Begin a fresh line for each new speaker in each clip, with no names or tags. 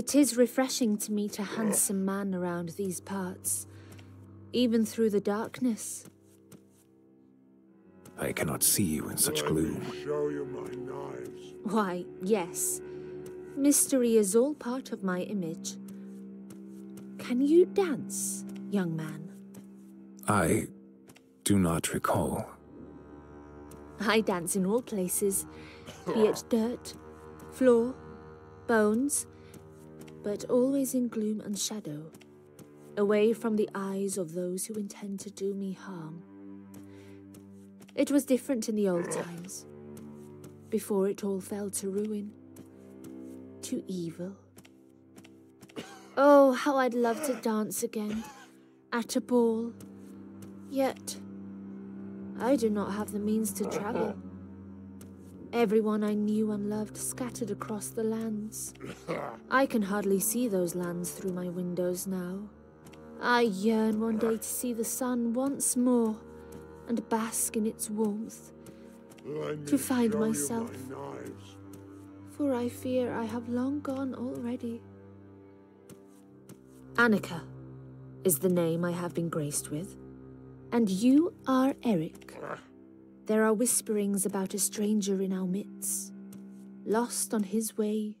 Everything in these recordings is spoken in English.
it is refreshing to meet a handsome man around these parts, even through the darkness.
I cannot see you in such gloom.
Show you my knives.
Why, yes. Mystery is all part of my image. Can you dance, young man?
I do not recall.
I dance in all places, be it dirt, floor, bones, but always in gloom and shadow, away from the eyes of those who intend to do me harm. It was different in the old times, before it all fell to ruin, to evil. Oh, how I'd love to dance again, at a ball. Yet, I do not have the means to travel. Everyone I knew and loved scattered across the lands. I can hardly see those lands through my windows now. I yearn one day to see the sun once more and bask in its warmth, to find myself.
my
for I fear I have long gone already. Annika is the name I have been graced with, and you are Eric. There are whisperings about a stranger in our midst, lost on his way.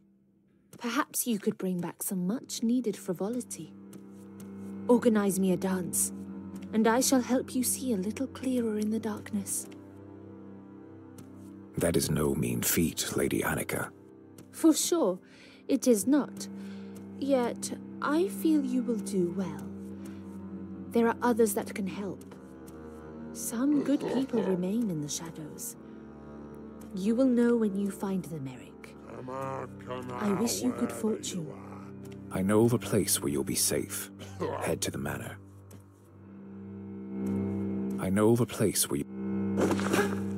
Perhaps you could bring back some much needed frivolity. Organize me a dance, and I shall help you see a little clearer in the darkness.
That is no mean feat, Lady Annika.
For sure, it is not. Yet, I feel you will do well. There are others that can help. Some good people remain in the shadows. You will know when you find them, Eric.
Come out, come out.
I wish you good fortune.
I know of a place where you'll be safe. Head to the manor. I know of a place where you...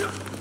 Yeah.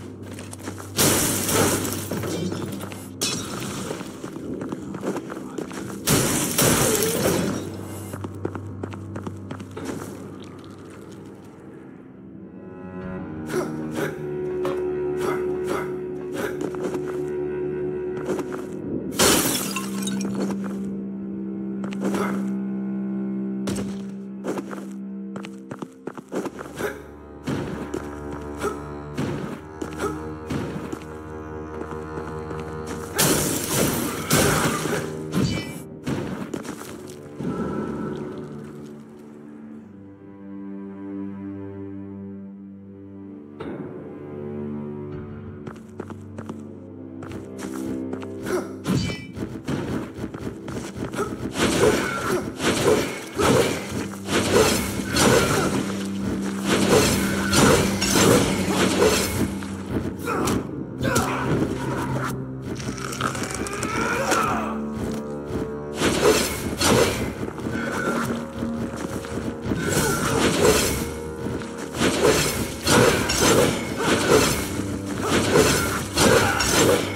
Thank.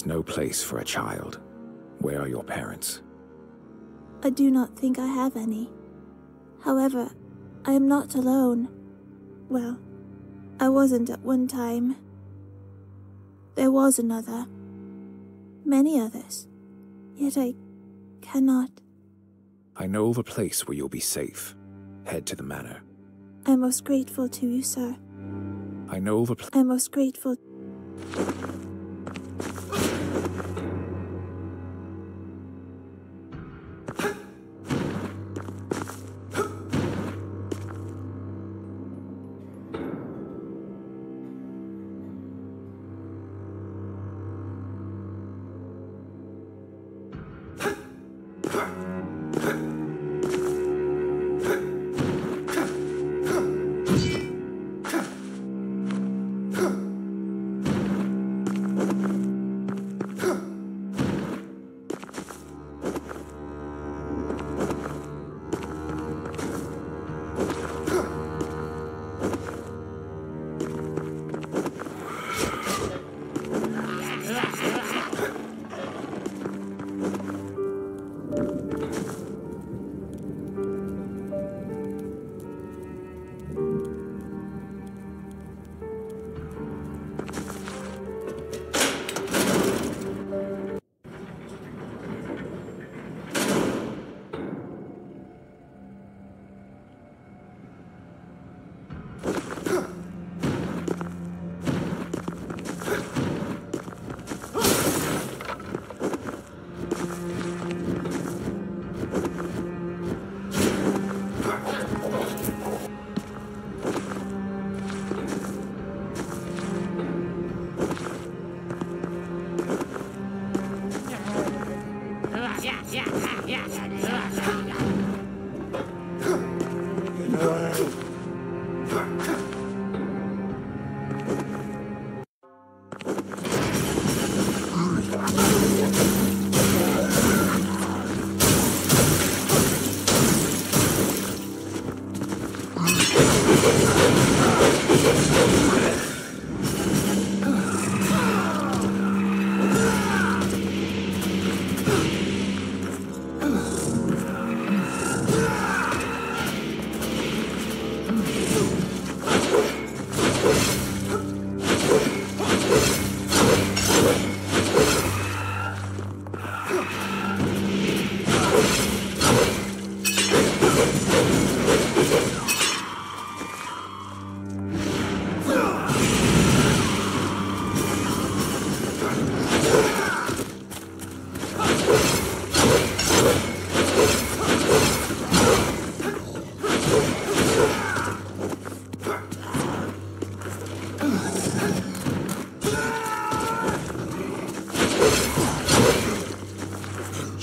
Is no place for a child. Where are your parents?
I do not think I have any. However, I am not alone. Well, I wasn't at one time. There was another. Many others. Yet I cannot.
I know of a place where you'll be safe. Head to the manor.
I'm most grateful to you, sir.
I know of a place.
I'm most grateful.
Thank you.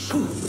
truth.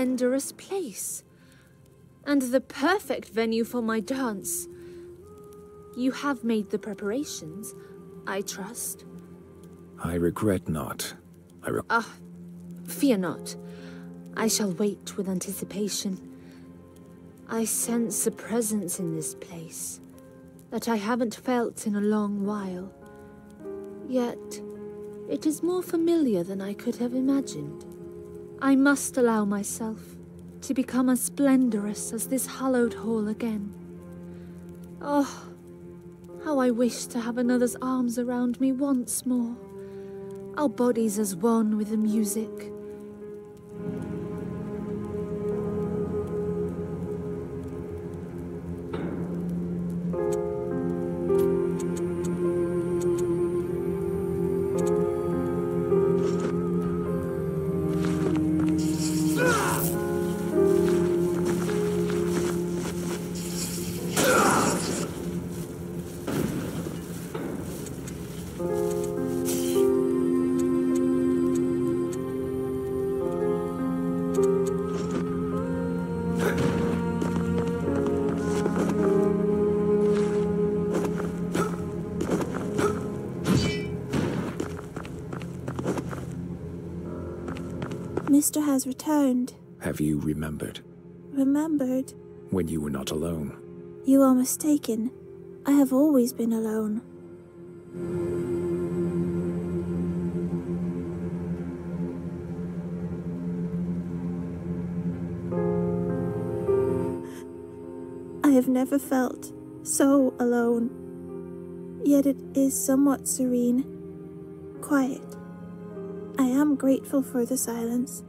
Splendorous place. And the perfect venue for my dance. You have made the preparations, I trust.
I regret not. I re-
Ah, fear not. I shall wait with anticipation. I sense a presence in this place that I haven't felt in a long while. Yet, it is more familiar than I could have imagined. I must allow myself to become as splendorous as this hallowed hall again. Oh, how I wish to have another's arms around me once more. Our bodies as one with the music.
Mr. has returned.
Have you remembered
Remembered?
when you were not alone?
You are mistaken. I have always been alone. I have never felt so alone. Yet it is somewhat serene, quiet. I am grateful for the silence.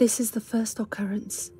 This is the first occurrence.